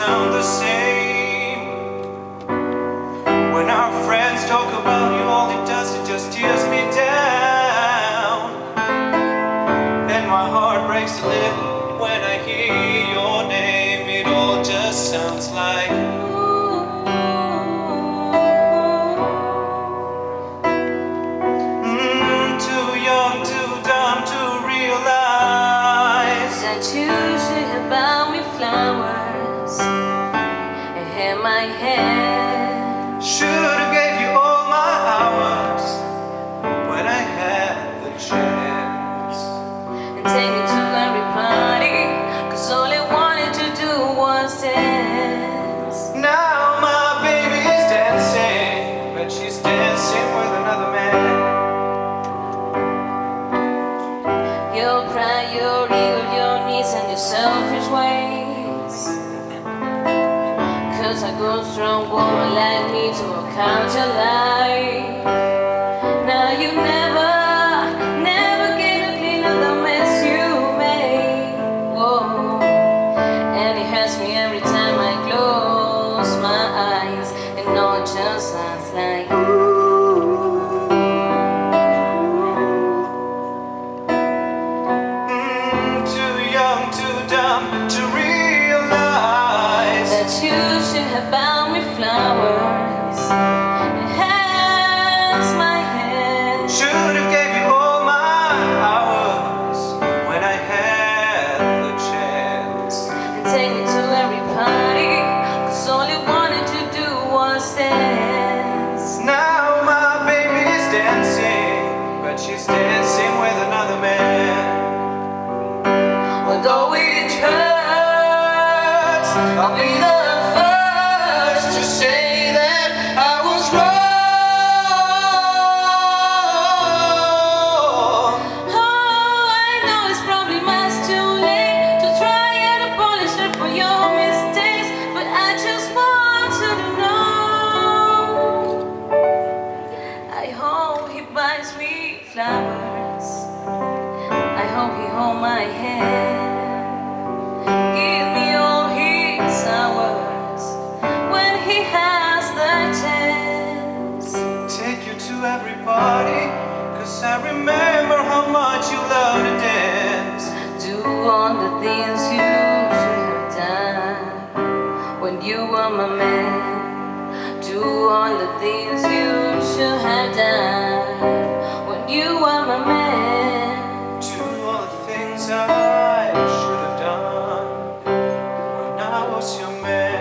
sound the same. When our friends talk about you, all it does is just tears me down. And my heart breaks a little when I hear your name. It all just sounds like. Mm, too young, too dumb to realize. That you my hand. Should've gave you all my hours when I had the chance. and take me to every party. Cause all I wanted to do was dance. Now my baby is dancing, but she's dancing with another man. Your priority of your needs and your selfish ways. Cause I go strong woman like me to account your life. I'll be the first to say that I was wrong. Oh, I know it's probably much too late to try and for your mistakes. But I just want you to know. I hope he buys me flowers. I hope he hold my hand. My man. Do all the things you should have done when you were my man. Do all the things I should have done when I was your man.